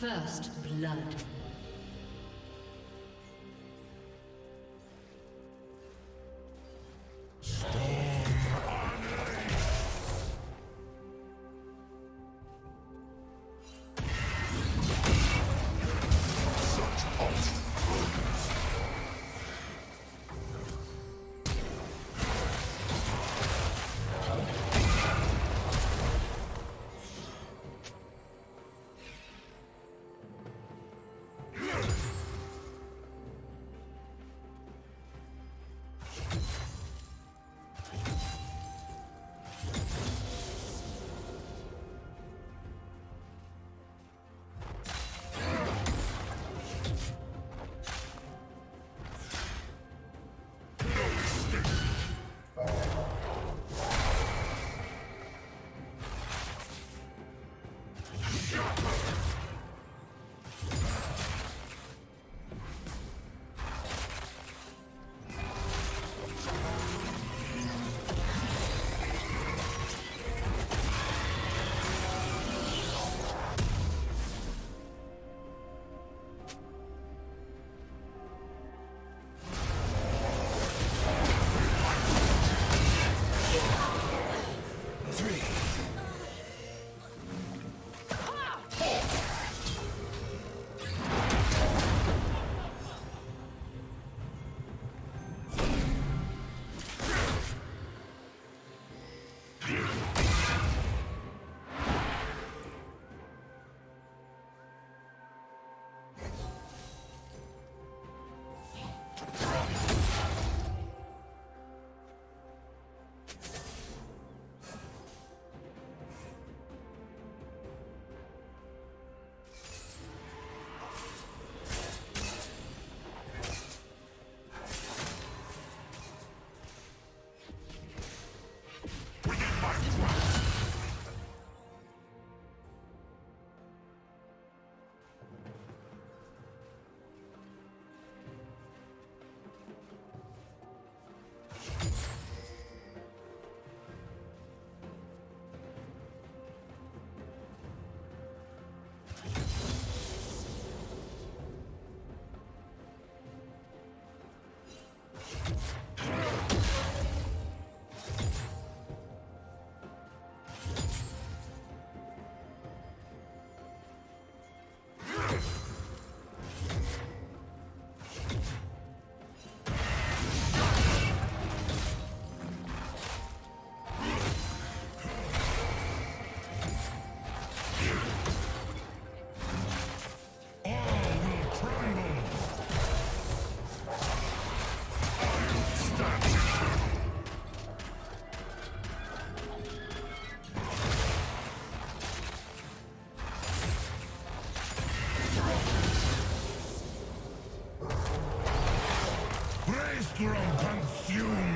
First blood. you.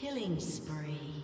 Killing spree.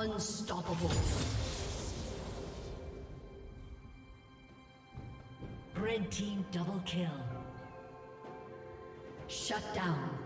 Unstoppable. Red team double kill. Shut down.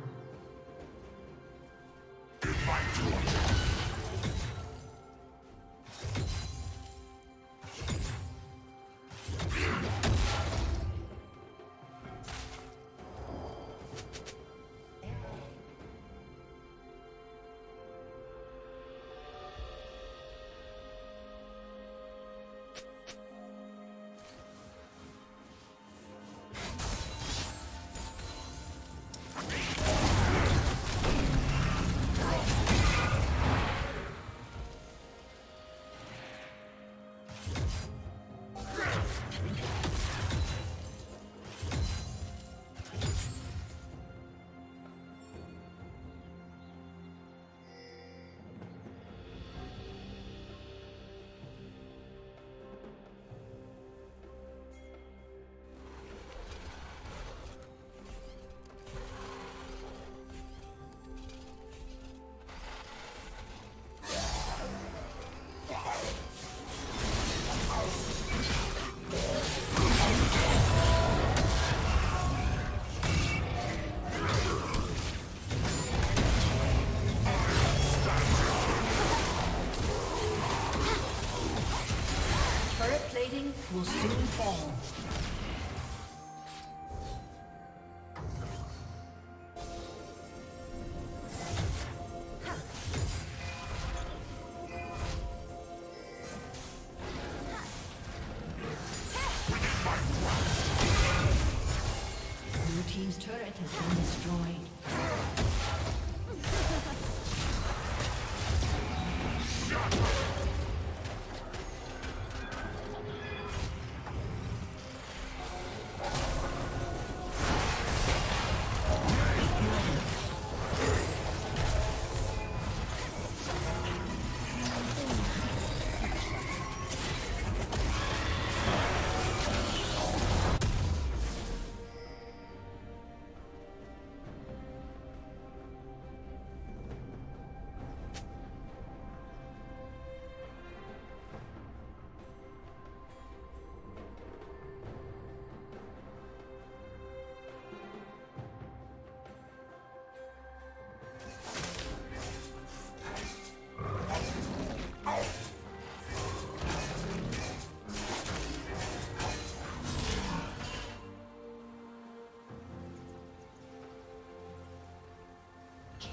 Fall.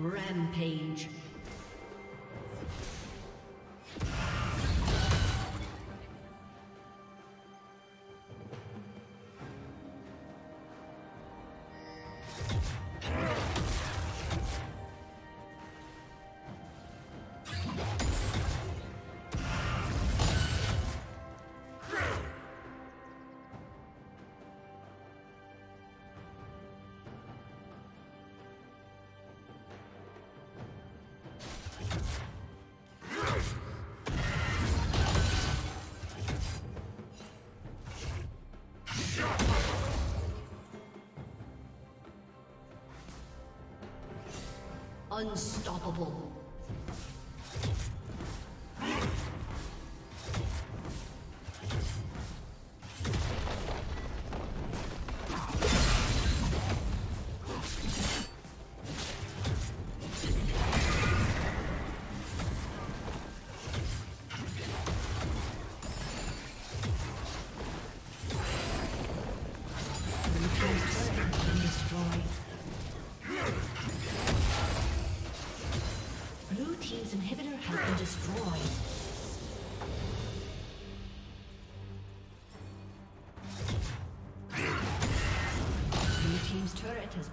Rampage. Unstoppable.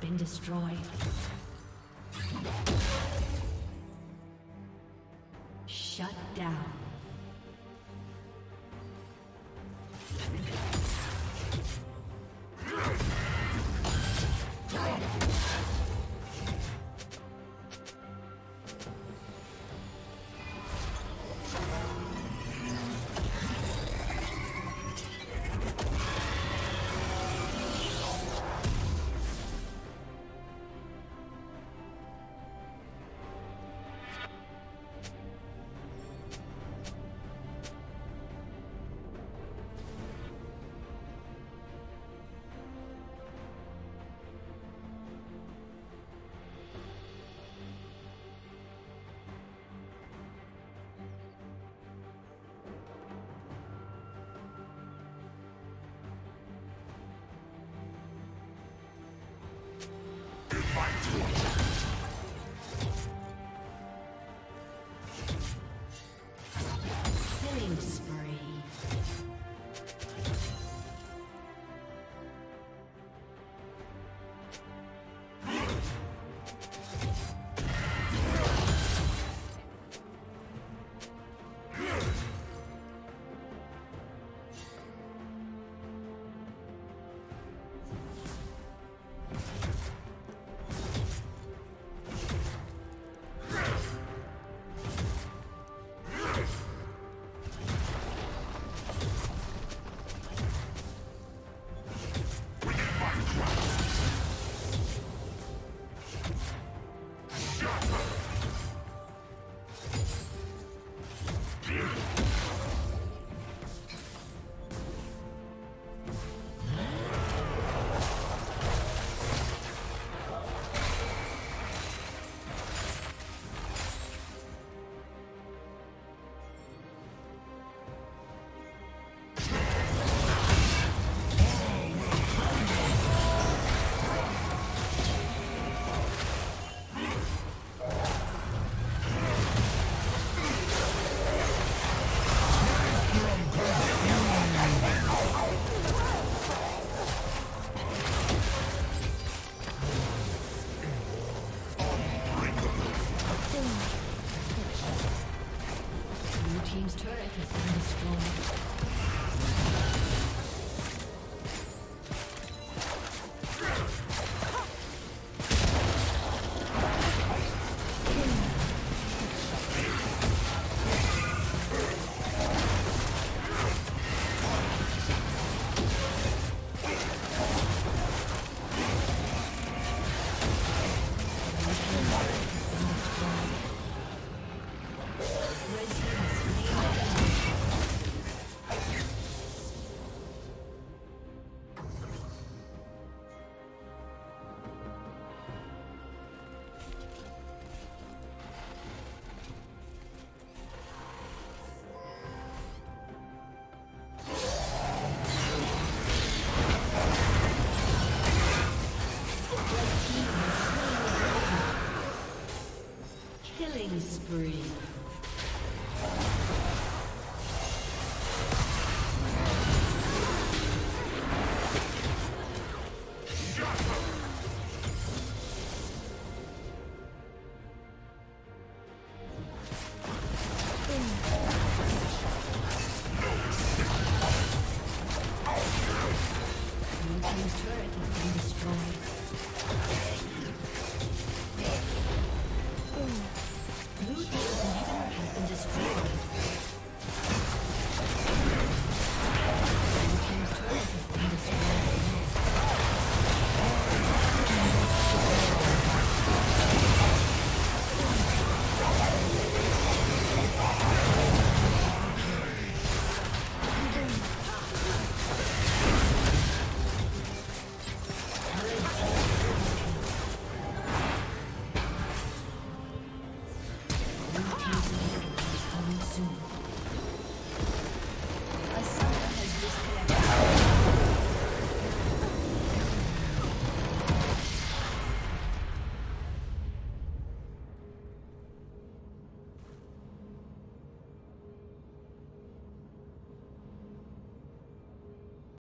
Been destroyed.